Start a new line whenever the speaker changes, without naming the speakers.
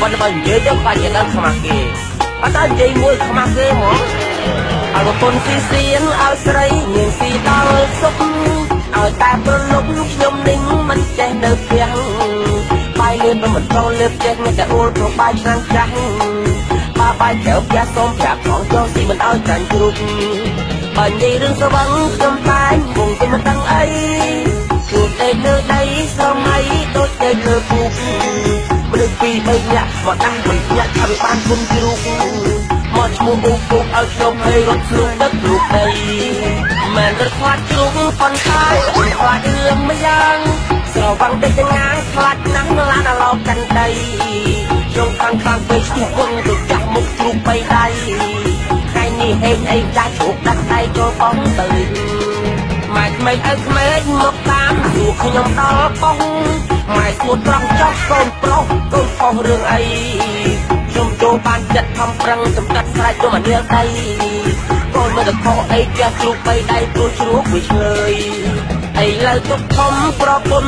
ប៉ុន្តែបើនិយាយទៅបាច់ជាដល់ខ្មាស់គេអត់ដល់និយាយមួយខ្មាស់គេហ្មងអរគុណស៊ីសៀនឲ្យស្រីនាងស៊ីដល់សុខឲ្យតែប្រលប់ខ្ញុំនឹងមិនចេះនៅផ្ទះបាយលឿនមិនមិនចូលលឿនចេះមានតែអួលព្រោះបាយឆ្នាំងចាស់បើបាយក្រៅផ្ទះសូមប្រាប់ផងចុះស៊ីមិនឲ្យចាញ់ជ្រូកបើនិយាយរឿងស្វឹងខ្ញុំតែងងទៅមិនដឹងអី ពីរបីនាក់មកដាស់មិនញាក់ថាវាបានគុំជ្រូកមកឈ្មោះអ៊ូពុកឲ្យខ្ញុំឲ្យរត់ជ្រូកទឹកជ្រូកដីមិនរត់ខ្លាចជ្រូកប៉ុន្តែខ្លាចរឿងមួយយ៉ាងស្រវាំងតិចចងាងខ្លាចណាស់ឡានឡោកាន់ដីជុំខាងខាងពេកឈ្មោះគុំទៅចាស់មុខជ្រូកបីដៃថ្ងៃនេះហេតុអីចាស់ជ្រូកដាក់ដៃចូលបងទៅម៉ែក្មេងឲ្យក្មេងមកតាមសួរខ្ញុំដល់បង ម៉ែសួរត្រង់ចោះកូនប្រុសកូនខុសរឿងអីខ្ញុំចូលបានចិត្តខំប្រឹងសម្កាត់ស្រែកទៅមកនាងដីកូនមិនទៅខុសអីចាស់ជ្រូកបីដៃព្រោះជ្រូកវាឆ្លើយឥឡូវទុកធំប្រពន្ធ